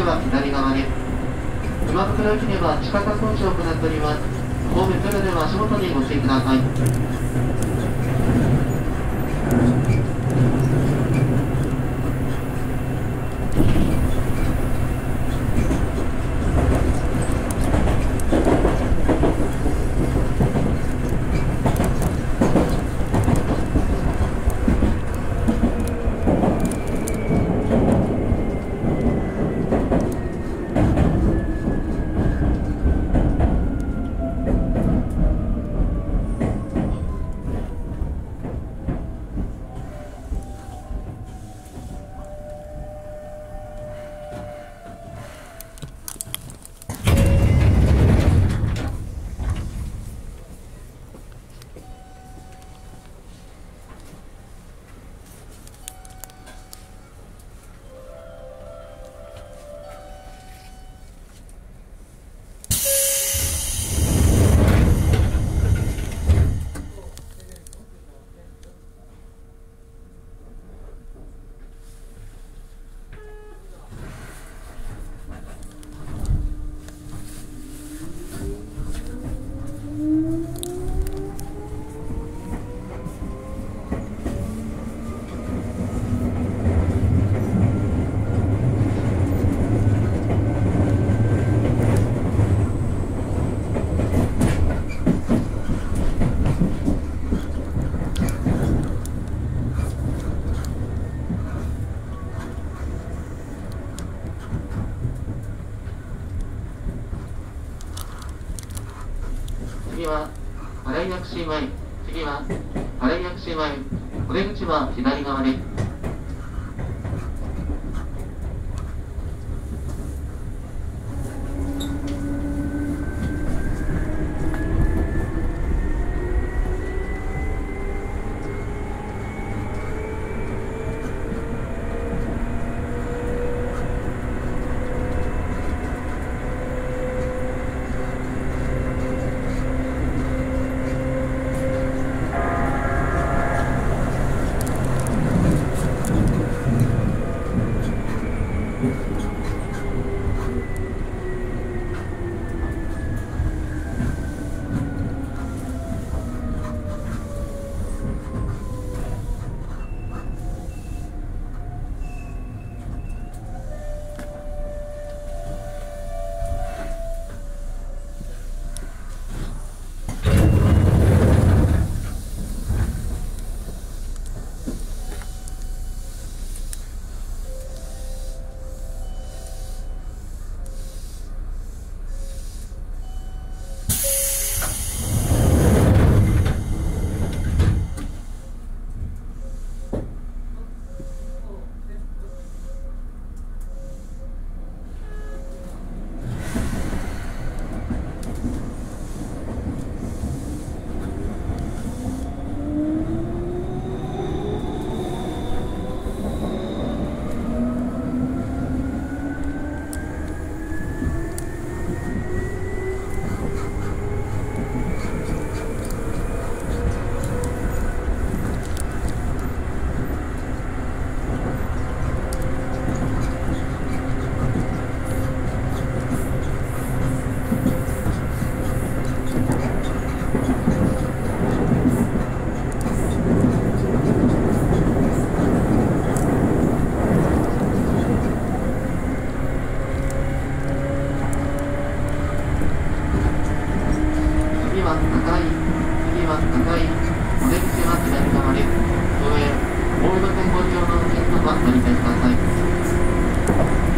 出口は左側です。熊袋駅では地下化工事を行っております。ホームプロでは足元にご注意ください。次は新井薬師前次は新井薬師前お出口は左側ですご乗車のお客はご理解ください。